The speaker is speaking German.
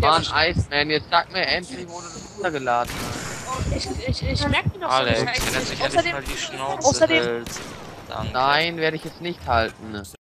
Mann, Iceman, jetzt sag mir endlich, wo du das runtergeladen hast. Ich, ich, ich merke mir Alex, so Alex, Bescheid. wenn endlich Außerdem, mal die Schnauze außerdem- hält. Danke. Nein, werde ich jetzt nicht halten.